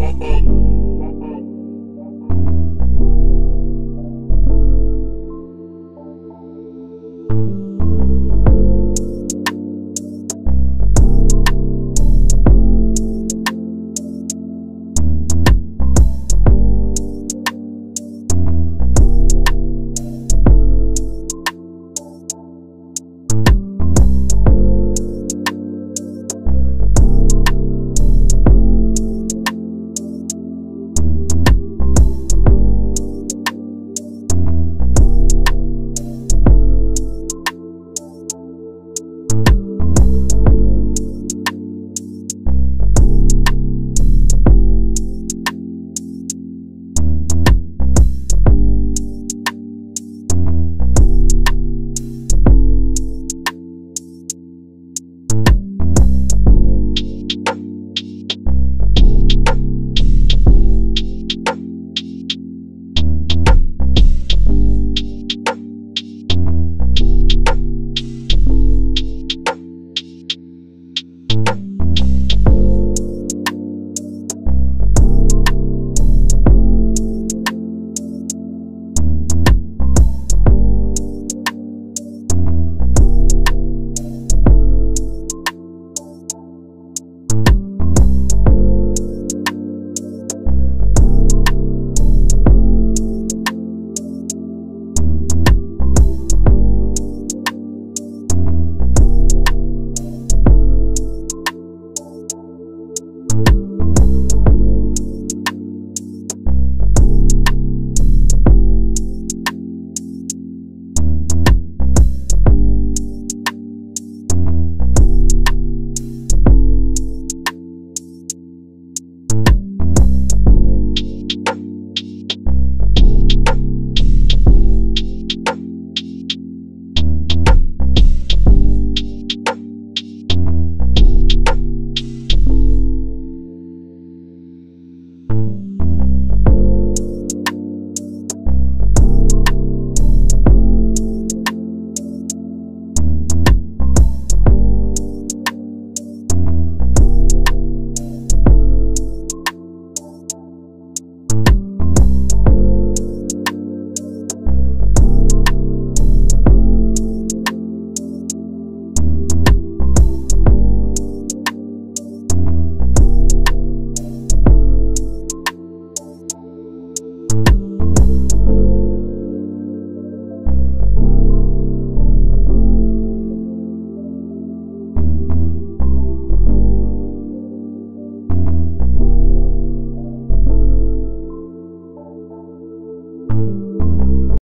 Uh-oh.